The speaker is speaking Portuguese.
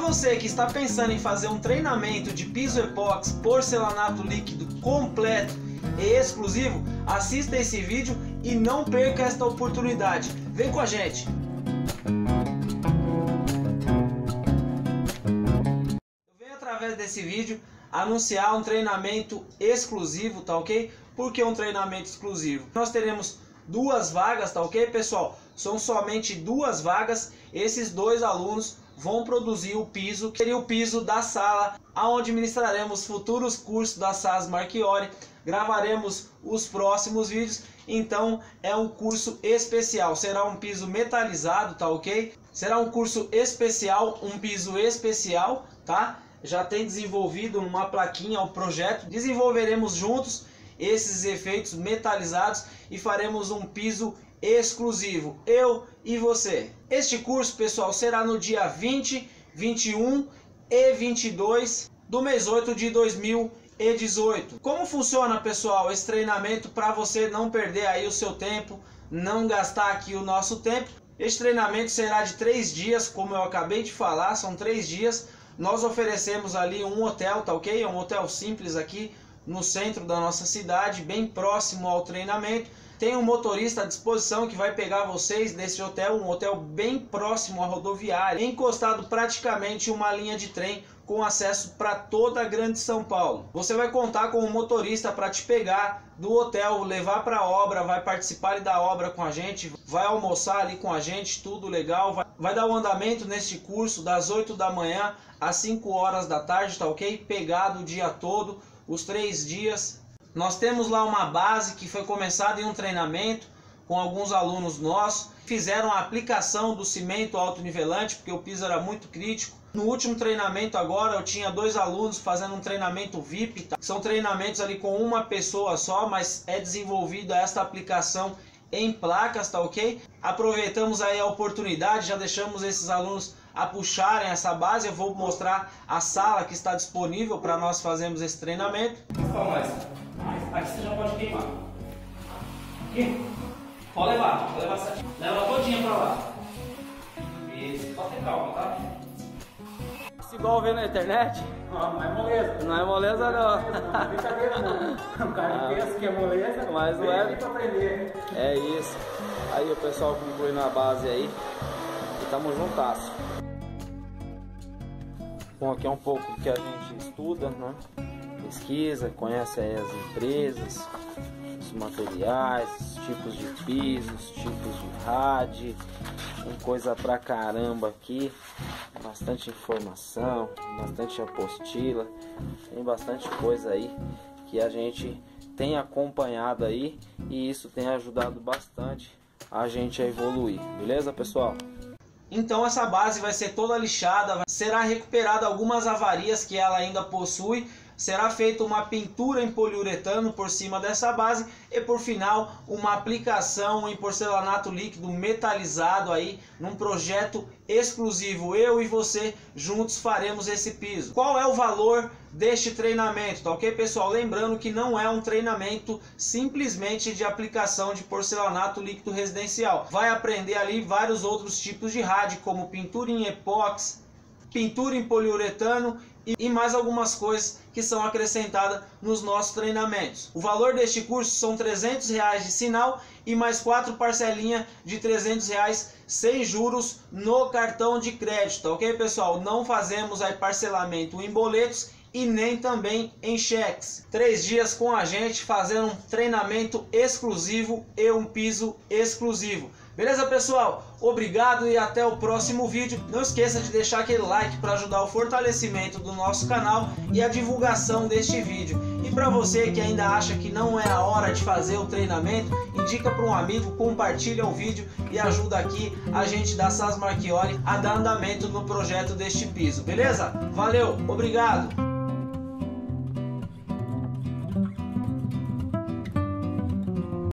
você que está pensando em fazer um treinamento de piso epóxi porcelanato líquido completo e exclusivo, assista esse vídeo e não perca esta oportunidade. Vem com a gente! Eu venho através desse vídeo anunciar um treinamento exclusivo, tá ok? Por que um treinamento exclusivo? Nós teremos duas vagas, tá ok, pessoal? São somente duas vagas. Esses dois alunos vão produzir o piso, que seria o piso da sala, aonde ministraremos futuros cursos da SAS Marchiori, gravaremos os próximos vídeos, então é um curso especial, será um piso metalizado, tá ok? Será um curso especial, um piso especial, tá? Já tem desenvolvido uma plaquinha o projeto, desenvolveremos juntos esses efeitos metalizados e faremos um piso exclusivo, eu e você. Este curso, pessoal, será no dia 20, 21 e 22 do mês 8 de 2018. Como funciona, pessoal, esse treinamento para você não perder aí o seu tempo, não gastar aqui o nosso tempo? Este treinamento será de três dias, como eu acabei de falar, são três dias. Nós oferecemos ali um hotel, tá ok? É um hotel simples aqui no centro da nossa cidade, bem próximo ao treinamento. Tem um motorista à disposição que vai pegar vocês nesse hotel, um hotel bem próximo à rodoviária, encostado praticamente uma linha de trem com acesso para toda a Grande São Paulo. Você vai contar com um motorista para te pegar do hotel, levar para a obra, vai participar da obra com a gente, vai almoçar ali com a gente, tudo legal, vai, vai dar o um andamento neste curso das 8 da manhã às 5 horas da tarde, tá ok? Pegado o dia todo, os três dias nós temos lá uma base que foi começada em um treinamento com alguns alunos nossos. Fizeram a aplicação do cimento autonivelante, porque o piso era muito crítico. No último treinamento agora eu tinha dois alunos fazendo um treinamento VIP. Tá? São treinamentos ali com uma pessoa só, mas é desenvolvida esta aplicação em placas, tá ok? Aproveitamos aí a oportunidade, já deixamos esses alunos a puxarem essa base. Eu vou mostrar a sala que está disponível para nós fazermos esse treinamento. Aqui você já pode queimar. Aqui. Pode levar, pode levar essa. Leva todinha pra lá. Isso, pode ter calma, tá? Isso igual vê na internet? Não, não é moleza. Não é moleza não. Brincadeira não. O cara ah, pensa que é moleza, mas não é. Pra aprender. É isso. Aí o pessoal concluindo a base aí. E tamo juntasso. Bom, aqui é um pouco que a gente estuda, né? pesquisa, conhece as empresas, os materiais, os tipos de pisos, tipos de rádio, tem coisa pra caramba aqui, bastante informação, bastante apostila, tem bastante coisa aí que a gente tem acompanhado aí e isso tem ajudado bastante a gente a evoluir, beleza pessoal? Então essa base vai ser toda lixada, será recuperada algumas avarias que ela ainda possui será feita uma pintura em poliuretano por cima dessa base e por final uma aplicação em porcelanato líquido metalizado aí num projeto exclusivo. Eu e você juntos faremos esse piso. Qual é o valor deste treinamento, tá ok pessoal? Lembrando que não é um treinamento simplesmente de aplicação de porcelanato líquido residencial. Vai aprender ali vários outros tipos de rádio como pintura em epóxi, pintura em poliuretano e mais algumas coisas que são acrescentadas nos nossos treinamentos. O valor deste curso são 300 reais de sinal e mais quatro parcelinhas de 300 reais sem juros no cartão de crédito, ok pessoal? Não fazemos aí parcelamento em boletos e nem também em cheques. Três dias com a gente fazendo um treinamento exclusivo e um piso exclusivo. Beleza, pessoal? Obrigado e até o próximo vídeo. Não esqueça de deixar aquele like para ajudar o fortalecimento do nosso canal e a divulgação deste vídeo. E para você que ainda acha que não é a hora de fazer o treinamento, indica para um amigo, compartilha o vídeo e ajuda aqui a gente da SAS a dar andamento no projeto deste piso, beleza? Valeu, obrigado!